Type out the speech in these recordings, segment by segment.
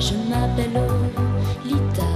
je m'appelle Lita.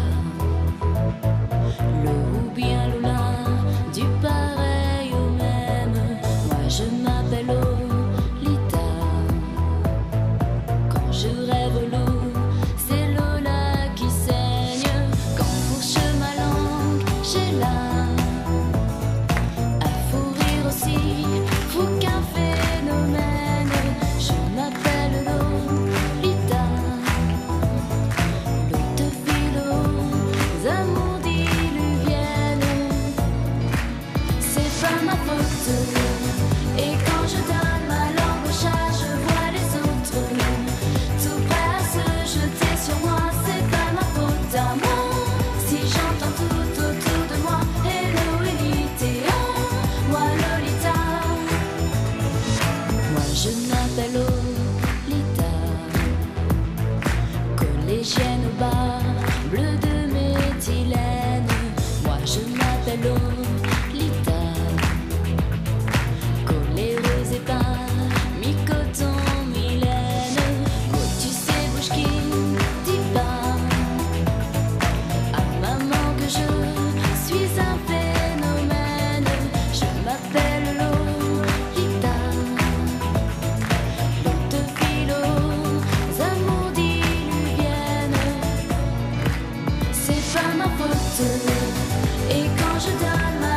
te et quand je donne ma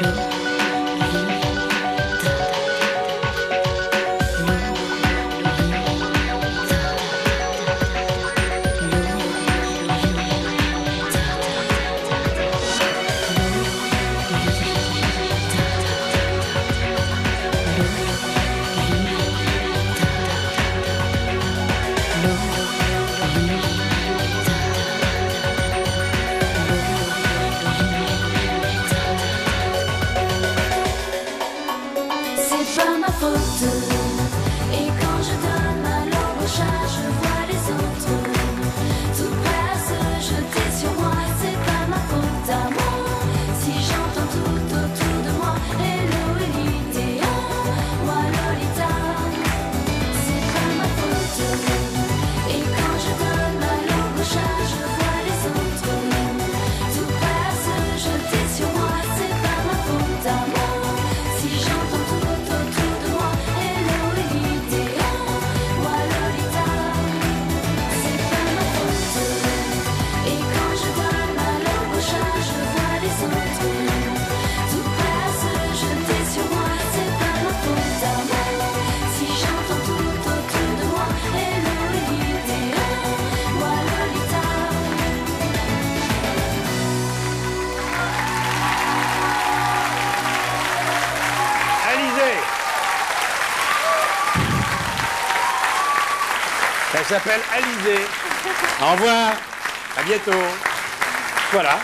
you, you. pas ma faute. Et quand je donne ma langue au chat, s'appelle Alizé. Au revoir. À bientôt. Voilà.